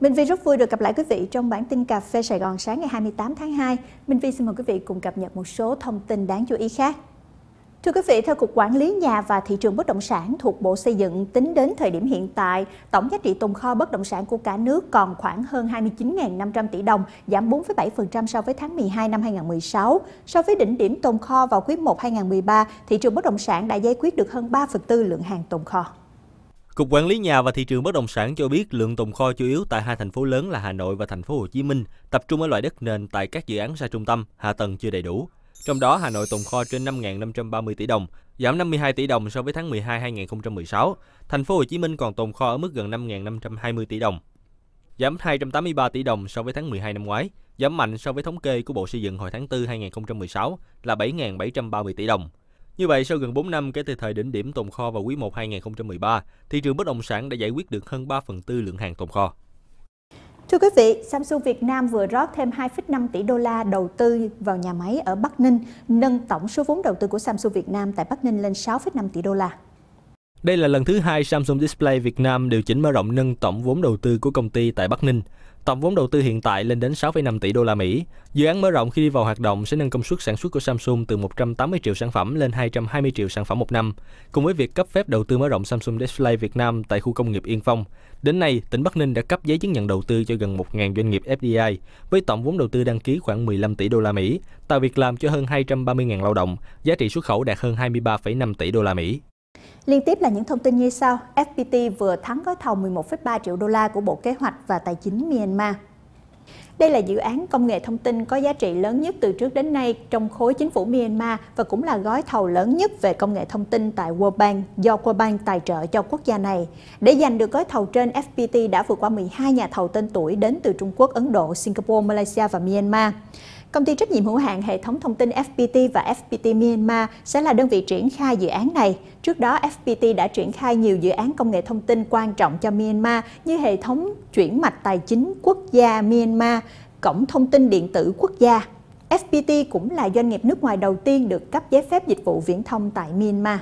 Minh Vi rất vui được gặp lại quý vị trong bản tin cà phê Sài Gòn sáng ngày 28 tháng 2. Minh Vi xin mời quý vị cùng cập nhật một số thông tin đáng chú ý khác. Thưa quý vị, theo Cục Quản lý Nhà và Thị trường Bất động sản thuộc Bộ Xây dựng, tính đến thời điểm hiện tại, tổng giá trị tồn kho bất động sản của cả nước còn khoảng hơn 29.500 tỷ đồng, giảm 4,7% so với tháng 12 năm 2016. So với đỉnh điểm tồn kho vào quý 1 2013, thị trường bất động sản đã giải quyết được hơn 3 phần tư lượng hàng tồn kho. Cục Quản lý nhà và thị trường bất động sản cho biết lượng tồn kho chủ yếu tại hai thành phố lớn là Hà Nội và thành phố Hồ Chí Minh, tập trung ở loại đất nền tại các dự án xa trung tâm, hạ tầng chưa đầy đủ. Trong đó, Hà Nội tồn kho trên 5.530 tỷ đồng, giảm 52 tỷ đồng so với tháng 12 2016. Thành phố Hồ Chí Minh còn tồn kho ở mức gần 5.520 tỷ đồng, giảm 283 tỷ đồng so với tháng 12 năm ngoái, giảm mạnh so với thống kê của Bộ Xây dựng hồi tháng 4 2016 là 7.730 tỷ đồng. Như vậy, sau gần 4 năm kể từ thời đỉnh điểm tồn kho vào quý 1 2013, thị trường bất động sản đã giải quyết được hơn 3 phần tư lượng hàng tồn kho. Thưa quý vị, Samsung Việt Nam vừa rót thêm 2,5 tỷ đô la đầu tư vào nhà máy ở Bắc Ninh, nâng tổng số vốn đầu tư của Samsung Việt Nam tại Bắc Ninh lên 6,5 tỷ đô la. Đây là lần thứ hai Samsung Display Việt Nam điều chỉnh mở rộng nâng tổng vốn đầu tư của công ty tại Bắc Ninh. Tổng vốn đầu tư hiện tại lên đến 6,5 tỷ đô la Mỹ. Dự án mở rộng khi đi vào hoạt động sẽ nâng công suất sản xuất của Samsung từ 180 triệu sản phẩm lên 220 triệu sản phẩm một năm, cùng với việc cấp phép đầu tư mở rộng Samsung Display Việt Nam tại khu công nghiệp Yên Phong. Đến nay, tỉnh Bắc Ninh đã cấp giấy chứng nhận đầu tư cho gần 1.000 doanh nghiệp FDI với tổng vốn đầu tư đăng ký khoảng 15 tỷ đô la Mỹ, tạo việc làm cho hơn 230.000 lao động, giá trị xuất khẩu đạt hơn 23,5 tỷ đô la Mỹ. Liên tiếp là những thông tin như sau. FPT vừa thắng gói thầu 11,3 triệu đô la của Bộ Kế hoạch và Tài chính Myanmar. Đây là dự án công nghệ thông tin có giá trị lớn nhất từ trước đến nay trong khối chính phủ Myanmar và cũng là gói thầu lớn nhất về công nghệ thông tin tại World Bank do World Bank tài trợ cho quốc gia này. Để giành được gói thầu trên, FPT đã vượt qua 12 nhà thầu tên tuổi đến từ Trung Quốc, Ấn Độ, Singapore, Malaysia và Myanmar. Công ty trách nhiệm hữu hạn hệ thống thông tin FPT và FPT Myanmar sẽ là đơn vị triển khai dự án này. Trước đó, FPT đã triển khai nhiều dự án công nghệ thông tin quan trọng cho Myanmar như hệ thống chuyển mạch tài chính quốc gia Myanmar, cổng thông tin điện tử quốc gia. FPT cũng là doanh nghiệp nước ngoài đầu tiên được cấp giấy phép dịch vụ viễn thông tại Myanmar.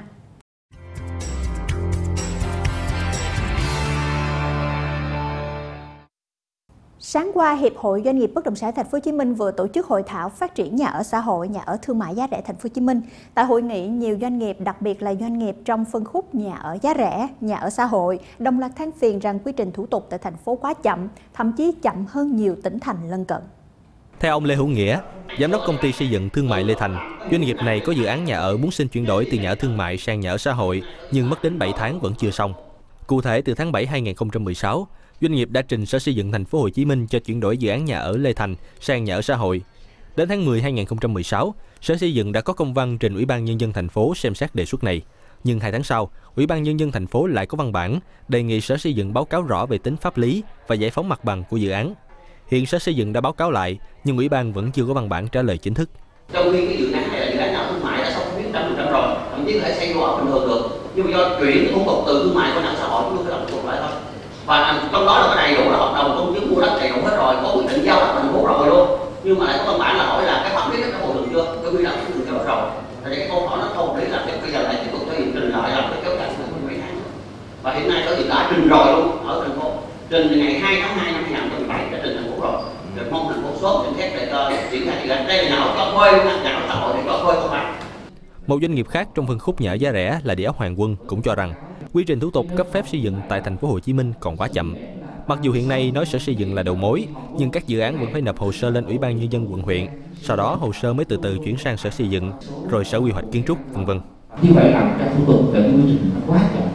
Sáng qua, Hiệp hội Doanh nghiệp Bất động sản Thành phố Hồ Chí Minh vừa tổ chức hội thảo phát triển nhà ở xã hội, nhà ở thương mại giá rẻ Thành phố Hồ Chí Minh. Tại hội nghị, nhiều doanh nghiệp, đặc biệt là doanh nghiệp trong phân khúc nhà ở giá rẻ, nhà ở xã hội, đồng loạt than phiền rằng quy trình thủ tục tại thành phố quá chậm, thậm chí chậm hơn nhiều tỉnh thành lân cận. Theo ông Lê Hữu Nghĩa, giám đốc công ty xây dựng thương mại Lê Thành, doanh nghiệp này có dự án nhà ở muốn xin chuyển đổi từ nhà ở thương mại sang nhà ở xã hội, nhưng mất đến 7 tháng vẫn chưa xong. Cụ thể từ tháng 7 2016, doanh nghiệp đã trình Sở Xây dựng Thành phố Hồ Chí Minh cho chuyển đổi dự án nhà ở Lê Thành sang nhà ở xã hội. Đến tháng 10 2016, Sở Xây dựng đã có công văn trình Ủy ban nhân dân thành phố xem xét đề xuất này. Nhưng hai tháng sau, Ủy ban nhân dân thành phố lại có văn bản đề nghị Sở Xây dựng báo cáo rõ về tính pháp lý và giải phóng mặt bằng của dự án. Hiện Sở Xây dựng đã báo cáo lại, nhưng Ủy ban vẫn chưa có văn bản trả lời chính thức. Trong khi cái dự án này là dự án nhà thương mại đã xong biết trăm rồi, thậm chí có thể xây đồ bình thường được. Nhưng mà do chuyển thủ tục từ thương mại qua nhà xã hội chúng tôi phải làm thủ tục lại thôi và trong đó là có đầy đủ là hợp đồng công chứng mua đất đầy đủ hết rồi có quyết định giao đất thành phố rồi luôn. Nhưng mà lại có văn bản là hỏi là cái pháp lý đất đã bồi thường chưa? Cái quy định cũng được cho rồi. Thì cái câu hỏi nó không lý là bây giờ lại tiếp tục dựng trình lại làm cái kéo dài trong mấy tháng. Và hiện nay sở dựng đã trình rồi luôn ở thành phố. Trình ngày 2 tháng 2 năm 2017 đã trình thành phố rồi. Được mong thành phố sớm xem xét để triển khai dự án đây là nhà ở cho thuê nhà ở xã hội để cho thuê không phải. Một doanh nghiệp khác trong phân khúc nhà giá rẻ là Địa ốc Hoàng Quân cũng cho rằng quy trình thủ tục cấp phép xây dựng tại thành phố Hồ Chí Minh còn quá chậm. Mặc dù hiện nay nói sở xây dựng là đầu mối, nhưng các dự án vẫn phải nộp hồ sơ lên Ủy ban nhân dân quận huyện, sau đó hồ sơ mới từ từ chuyển sang sở xây dựng, rồi sở quy hoạch kiến trúc, vân vân. Như vậy làm các thủ tục về quy trình nó quá chậm.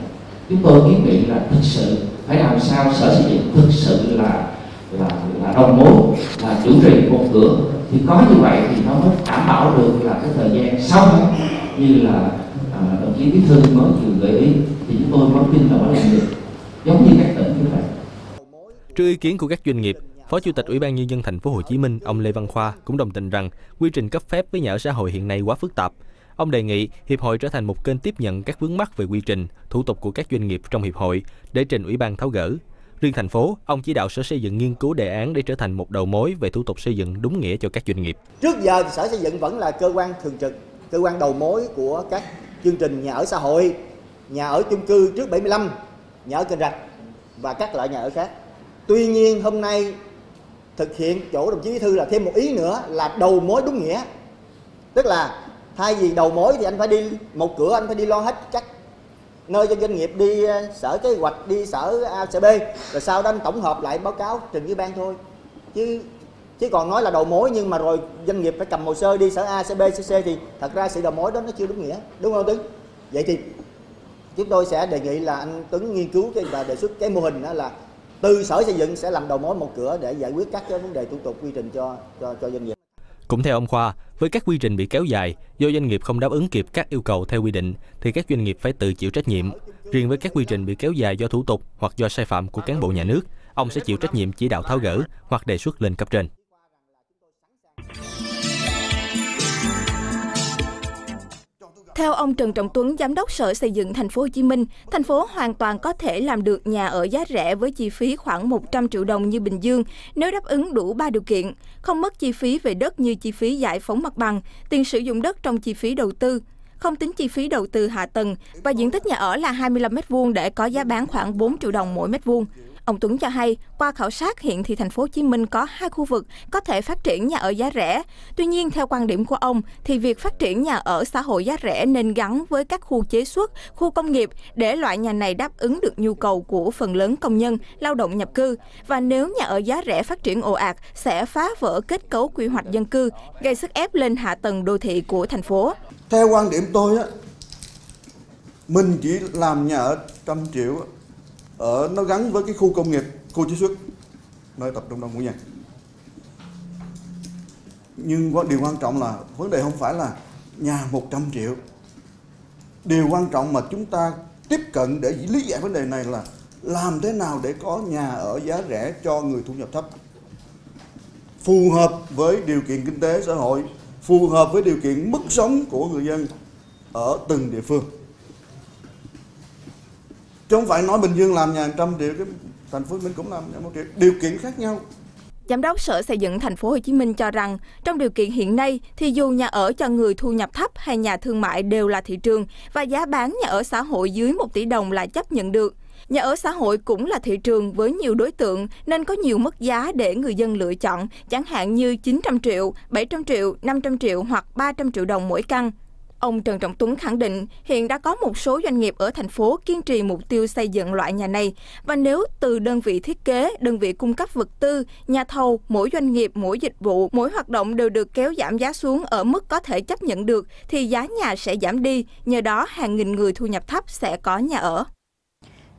Chúng tôi kiến nghị là thực sự phải làm sao sở xây dựng thực sự là là là đầu mối, là chủ trì một cửa thì có như vậy thì nó mới đảm bảo được là cái thời gian sau như là đồng chí bí thư mới vừa gợi ý thì chúng tôi vẫn tin là vẫn làm được giống như các tỉnh như vậy Trước ý kiến của các doanh nghiệp, Phó Chủ tịch Ủy ban nhân dân thành phố Hồ Chí Minh, ông Lê Văn Khoa cũng đồng tình rằng quy trình cấp phép với nhà ở xã hội hiện nay quá phức tạp. Ông đề nghị hiệp hội trở thành một kênh tiếp nhận các vướng mắc về quy trình, thủ tục của các doanh nghiệp trong hiệp hội để trình ủy ban tháo gỡ. Riêng thành phố, ông chỉ đạo Sở Xây dựng nghiên cứu đề án để trở thành một đầu mối về thủ tục xây dựng đúng nghĩa cho các doanh nghiệp. Trước giờ thì Sở Xây dựng vẫn là cơ quan thường trực, cơ quan đầu mối của các chương trình nhà ở xã hội, nhà ở chung cư trước 75, nhà ở kênh rạch và các loại nhà ở khác. tuy nhiên hôm nay thực hiện chỗ đồng chí bí thư là thêm một ý nữa là đầu mối đúng nghĩa tức là thay vì đầu mối thì anh phải đi một cửa anh phải đi lo hết các nơi cho doanh nghiệp đi ờ, sở kế hoạch đi sở ACB rồi sau đó anh tổng hợp lại báo cáo trình với ban thôi chứ chứ còn nói là đầu mối nhưng mà rồi doanh nghiệp phải cầm hồ sơ đi sở a sở b sở c thì thật ra sự đầu mối đó nó chưa đúng nghĩa đúng không Tuấn vậy thì chúng tôi sẽ đề nghị là anh Tuấn nghiên cứu cái và đề xuất cái mô hình đó là từ sở xây dựng sẽ làm đầu mối một cửa để giải quyết các cái vấn đề thủ tục quy trình cho cho cho doanh nghiệp Cũng theo ông Khoa, với các quy trình bị kéo dài do doanh nghiệp không đáp ứng kịp các yêu cầu theo quy định thì các doanh nghiệp phải tự chịu trách nhiệm. Riêng với các quy trình bị kéo dài do thủ tục hoặc do sai phạm của cán bộ nhà nước, ông sẽ chịu trách nhiệm chỉ đạo tháo gỡ hoặc đề xuất lên cấp trên. Theo ông Trần Trọng Tuấn, giám đốc Sở Xây dựng Thành phố Hồ Chí Minh, thành phố hoàn toàn có thể làm được nhà ở giá rẻ với chi phí khoảng 100 triệu đồng như Bình Dương nếu đáp ứng đủ 3 điều kiện, không mất chi phí về đất như chi phí giải phóng mặt bằng, tiền sử dụng đất trong chi phí đầu tư, không tính chi phí đầu tư hạ tầng và diện tích nhà ở là 25 m2 để có giá bán khoảng 4 triệu đồng mỗi mét vuông. Ông Tuấn cho hay, qua khảo sát hiện thì thành phố Hồ Chí Minh có hai khu vực có thể phát triển nhà ở giá rẻ. Tuy nhiên, theo quan điểm của ông, thì việc phát triển nhà ở xã hội giá rẻ nên gắn với các khu chế xuất, khu công nghiệp để loại nhà này đáp ứng được nhu cầu của phần lớn công nhân, lao động nhập cư. Và nếu nhà ở giá rẻ phát triển ồ ạt sẽ phá vỡ kết cấu quy hoạch dân cư, gây sức ép lên hạ tầng đô thị của thành phố. Theo quan điểm tôi á, mình chỉ làm nhà ở trăm triệu ở nó gắn với cái khu công nghiệp, khu chế xuất, nơi tập trung đông của nhà. Nhưng điều quan trọng là vấn đề không phải là nhà 100 triệu. Điều quan trọng mà chúng ta tiếp cận để lý giải vấn đề này là làm thế nào để có nhà ở giá rẻ cho người thu nhập thấp phù hợp với điều kiện kinh tế xã hội phù hợp với điều kiện mức sống của người dân ở từng địa phương chứ không phải nói bình dương làm nhà trăm triệu cái thành phố hồ chí minh cũng làm nhà một triệu điều kiện khác nhau Giám đốc Sở Xây dựng Thành phố Hồ Chí Minh cho rằng, trong điều kiện hiện nay thì dù nhà ở cho người thu nhập thấp hay nhà thương mại đều là thị trường và giá bán nhà ở xã hội dưới 1 tỷ đồng là chấp nhận được. Nhà ở xã hội cũng là thị trường với nhiều đối tượng nên có nhiều mức giá để người dân lựa chọn, chẳng hạn như 900 triệu, 700 triệu, 500 triệu hoặc 300 triệu đồng mỗi căn. Ông Trần Trọng Tuấn khẳng định hiện đã có một số doanh nghiệp ở thành phố kiên trì mục tiêu xây dựng loại nhà này và nếu từ đơn vị thiết kế, đơn vị cung cấp vật tư, nhà thầu, mỗi doanh nghiệp, mỗi dịch vụ, mỗi hoạt động đều được kéo giảm giá xuống ở mức có thể chấp nhận được thì giá nhà sẽ giảm đi, nhờ đó hàng nghìn người thu nhập thấp sẽ có nhà ở.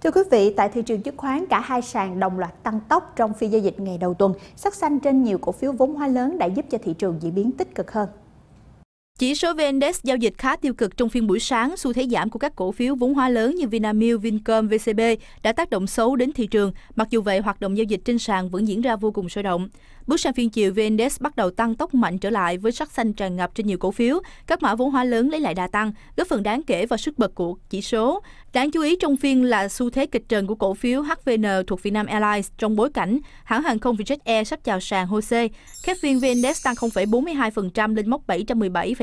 Thưa quý vị, tại thị trường chứng khoán, cả hai sàn đồng loạt tăng tốc trong phiên giao dịch ngày đầu tuần. Sắc xanh trên nhiều cổ phiếu vốn hóa lớn đã giúp cho thị trường diễn biến tích cực hơn. Chỉ số VN-Index giao dịch khá tiêu cực trong phiên buổi sáng, xu thế giảm của các cổ phiếu vốn hóa lớn như Vinamilk, Vincom, VCB đã tác động xấu đến thị trường. Mặc dù vậy, hoạt động giao dịch trên sàn vẫn diễn ra vô cùng sôi động. Bước sang phiên chiều, VN-Index bắt đầu tăng tốc mạnh trở lại với sắc xanh tràn ngập trên nhiều cổ phiếu. Các mã vốn hóa lớn lấy lại đà tăng, góp phần đáng kể vào sức bật của chỉ số. Đáng chú ý trong phiên là xu thế kịch trần của cổ phiếu HVN thuộc Vietnam Airlines trong bối cảnh hãng hàng không Vietjet Air sắp chào sàn HOSE. Khép phiên VN-Index tăng 0,42% lên mốc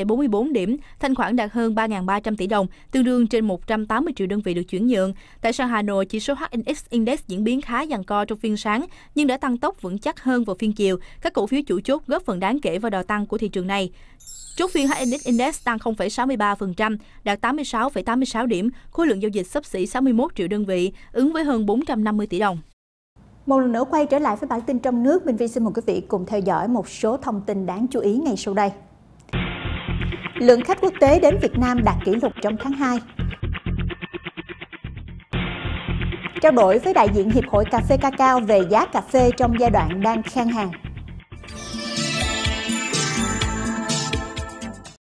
44 điểm, thanh khoản đạt hơn 3.300 tỷ đồng, tương đương trên 180 triệu đơn vị được chuyển nhượng. Tại sàn Hà Nội, chỉ số HNX Index diễn biến khá giằng co trong phiên sáng nhưng đã tăng tốc vững chắc hơn vào phiên chiều. Các cổ phiếu chủ chốt góp phần đáng kể vào đà tăng của thị trường này. Chốt phiên HNX Index tăng 0,63%, đạt 86,86 điểm, khối lượng giao dịch sấp xỉ 61 triệu đơn vị, ứng với hơn 450 tỷ đồng. Một lần nữa quay trở lại với bản tin trong nước, Minh Vi xin mời quý vị cùng theo dõi một số thông tin đáng chú ý ngay sau đây. Lượng khách quốc tế đến Việt Nam đạt kỷ lục trong tháng 2. Trao đổi với đại diện Hiệp hội Cà phê Cacao về giá cà phê trong giai đoạn đang khan hàng.